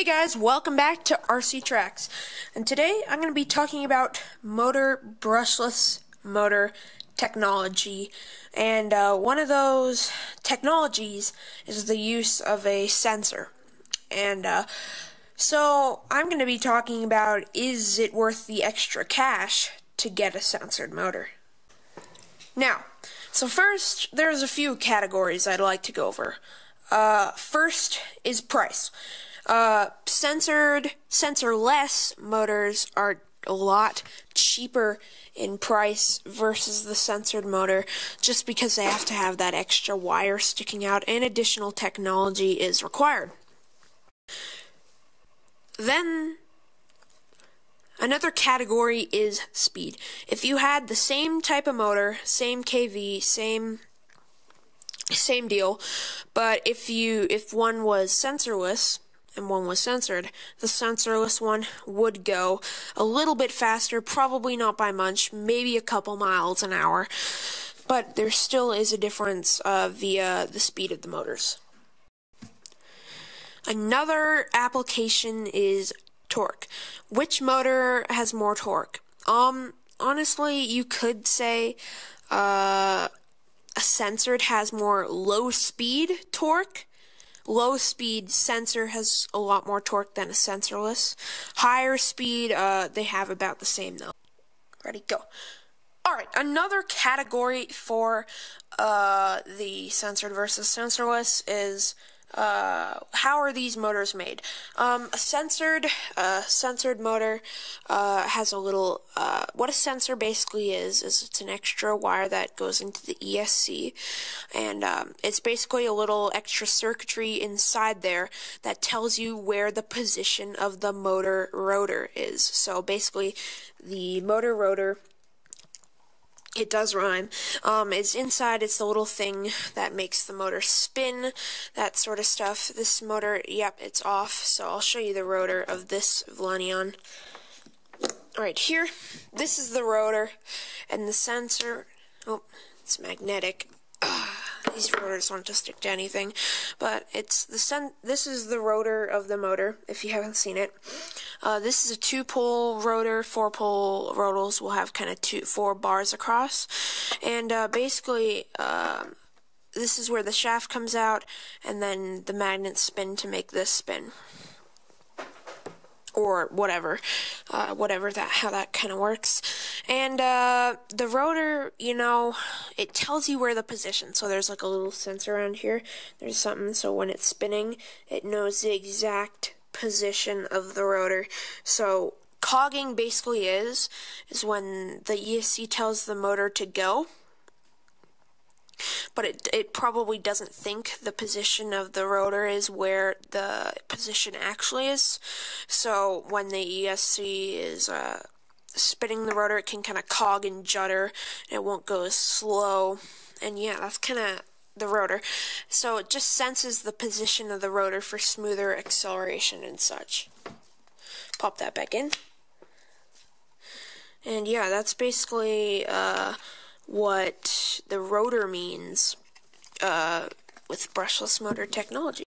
Hey guys, welcome back to RC Trax. And today I'm going to be talking about motor brushless motor technology. And uh, one of those technologies is the use of a sensor. And uh, so I'm going to be talking about is it worth the extra cash to get a sensored motor? Now, so first, there's a few categories I'd like to go over. Uh, first is price. Uh, sensored, sensorless motors are a lot cheaper in price versus the sensored motor just because they have to have that extra wire sticking out and additional technology is required. Then another category is speed. If you had the same type of motor, same KV, same same deal, but if you if one was sensorless, and one was sensored. The sensorless one would go a little bit faster, probably not by much, maybe a couple miles an hour, but there still is a difference uh, via the speed of the motors. Another application is torque. Which motor has more torque? Um, honestly, you could say uh, a sensored has more low speed torque Low speed sensor has a lot more torque than a sensorless. Higher speed, uh, they have about the same though. Ready, go. Alright, another category for uh, the sensored versus sensorless is uh, how are these motors made? Um, a sensored, uh, sensored motor uh, has a little. Uh, what a sensor basically is is it's an extra wire that goes into the ESC, and um, it's basically a little extra circuitry inside there that tells you where the position of the motor rotor is. So basically, the motor rotor it does rhyme. Um, it's inside, it's the little thing that makes the motor spin, that sort of stuff. This motor, yep, it's off, so I'll show you the rotor of this Velineon. Alright, here, this is the rotor, and the sensor, oh, it's magnetic. these rotors don't just stick to anything, but it's the sen- this is the rotor of the motor, if you haven't seen it. Uh, this is a two-pole rotor. Four-pole rotors will have kind of two, four bars across, and uh, basically, um, this is where the shaft comes out, and then the magnets spin to make this spin or whatever, uh, whatever that how that kind of works. And uh, the rotor, you know, it tells you where the position. So there's like a little sensor around here. There's something so when it's spinning, it knows the exact position of the rotor. So cogging basically is is when the ESC tells the motor to go but it it probably doesn't think the position of the rotor is where the position actually is. So when the ESC is uh, spinning the rotor, it can kind of cog and judder, and it won't go as slow. And yeah, that's kind of the rotor. So it just senses the position of the rotor for smoother acceleration and such. Pop that back in. And yeah, that's basically uh, what the rotor means uh, with brushless motor technology.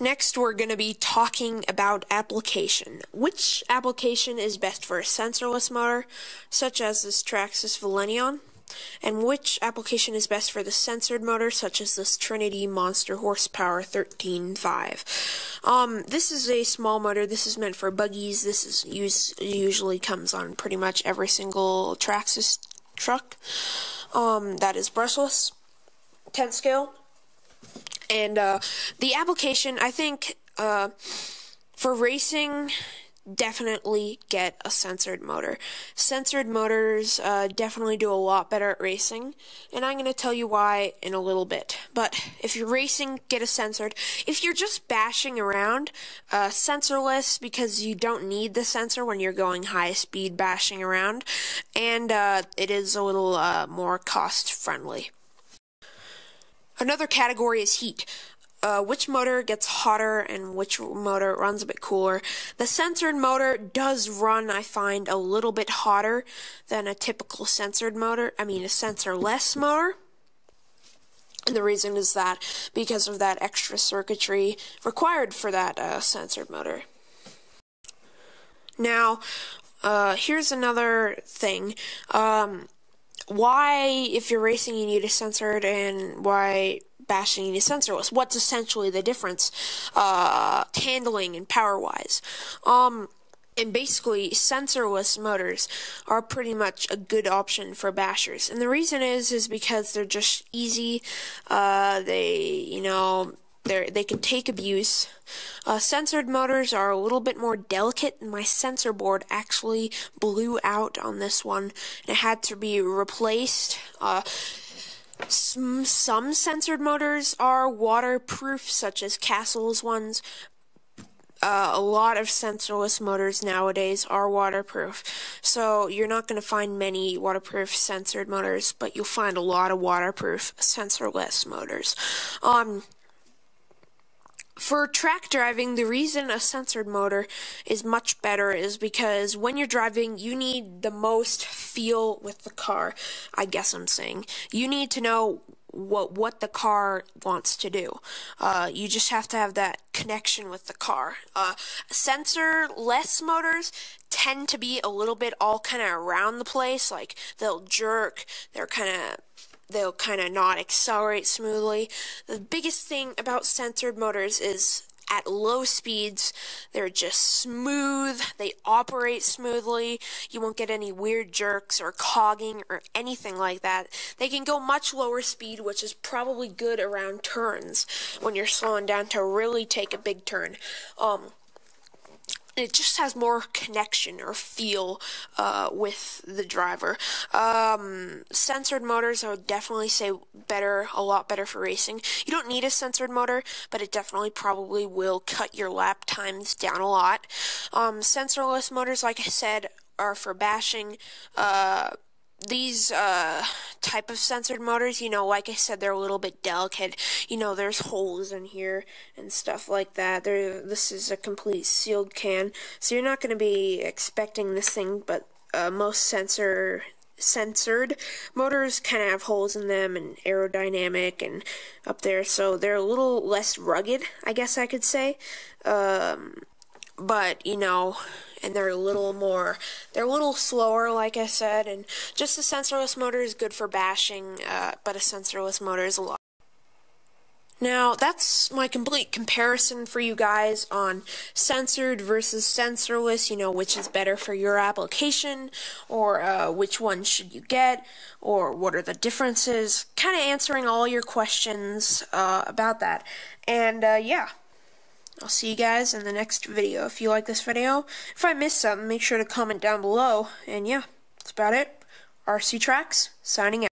Next, we're going to be talking about application. Which application is best for a sensorless motor, such as this Traxxas Velineon? And which application is best for the sensored motor, such as this Trinity Monster Horsepower 13.5? Um, this is a small motor. This is meant for buggies. This is use, usually comes on pretty much every single Traxxas truck. Um, that is brushless, 10 scale. And uh, the application, I think, uh, for racing, definitely get a sensored motor. Sensored motors uh, definitely do a lot better at racing, and I'm going to tell you why in a little bit. But if you're racing, get a sensored. If you're just bashing around, uh, sensorless because you don't need the sensor when you're going high speed bashing around, and uh, it is a little uh, more cost friendly. Another category is heat uh, which motor gets hotter and which motor runs a bit cooler. The sensored motor does run, I find, a little bit hotter than a typical sensored motor. I mean, a sensorless motor. And the reason is that because of that extra circuitry required for that uh, sensored motor. Now, uh, here's another thing. Um, why, if you're racing, you need a sensored, and why bashing need sensorless? What's essentially the difference, uh, handling and power wise? Um, and basically, sensorless motors are pretty much a good option for bashers. And the reason is, is because they're just easy. Uh, they, you know, they they can take abuse. Uh, sensored motors are a little bit more delicate, my sensor board actually blew out on this one, and it had to be replaced. Uh, some, some sensored motors are waterproof, such as Castle's ones, uh, a lot of sensorless motors nowadays are waterproof. So you're not going to find many waterproof sensored motors, but you'll find a lot of waterproof sensorless motors. Um, for track driving, the reason a sensored motor is much better is because when you're driving, you need the most feel with the car. I guess I'm saying. You need to know what what the car wants to do. Uh, you just have to have that connection with the car. Uh, sensor less motors tend to be a little bit all kind of around the place. Like they'll jerk. They're kind of they'll kind of not accelerate smoothly. The biggest thing about sensored motors is at low speeds. They're just smooth. They operate smoothly. You won't get any weird jerks or cogging or anything like that. They can go much lower speed, which is probably good around turns when you're slowing down to really take a big turn. Um, it just has more connection or feel uh, with the driver. Um, sensored motors, I would definitely say better, a lot better for racing. You don't need a sensored motor, but it definitely probably will cut your lap times down a lot. Um, sensorless motors, like I said, are for bashing. Uh, these uh, type of sensored motors, you know, like I said, they're a little bit delicate. You know, there's holes in here and stuff like that. There, this is a complete sealed can, so you're not going to be expecting this thing. But uh, most sensor sensored motors kind of have holes in them and aerodynamic and up there, so they're a little less rugged, I guess I could say. Um, but you know and they're a little more, they're a little slower, like I said, and just a sensorless motor is good for bashing, uh, but a sensorless motor is a lot. Now, that's my complete comparison for you guys on sensored versus sensorless, you know, which is better for your application, or uh, which one should you get, or what are the differences, kind of answering all your questions uh, about that. And uh, yeah. I'll see you guys in the next video. If you like this video, if I missed something, make sure to comment down below. And yeah, that's about it. RC Trax, signing out.